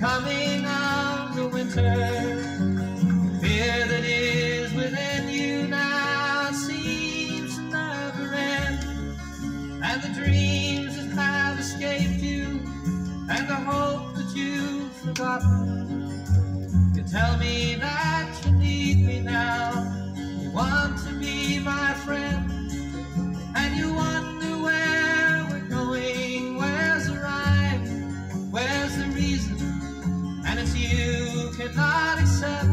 coming of the winter. Fear that is within you now seems to never end. And the dreams that have escaped you, and the hope that you've forgotten. You tell me that you It's you cannot accept.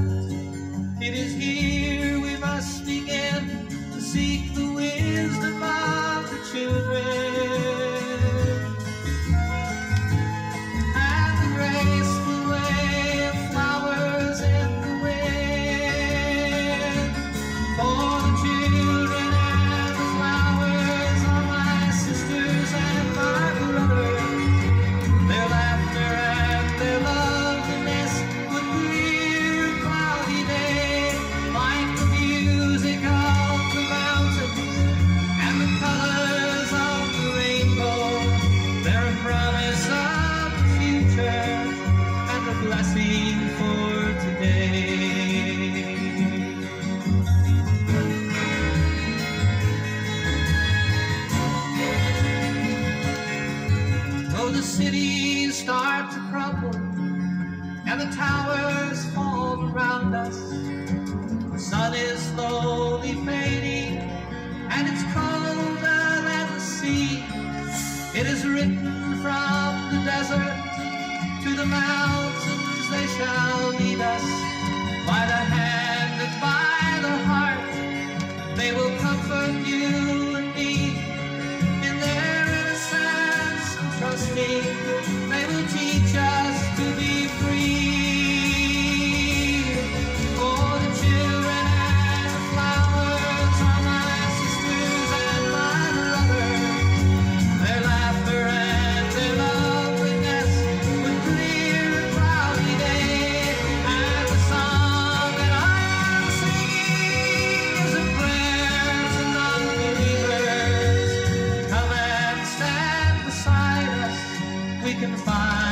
It is here we must begin to seek the wisdom of the children. Cities start to crumble and the towers fall around us, the sun is slowly fading and it's colder than the sea. It is written from the desert to the mountains, they shall lead us by the hand the heart. can find.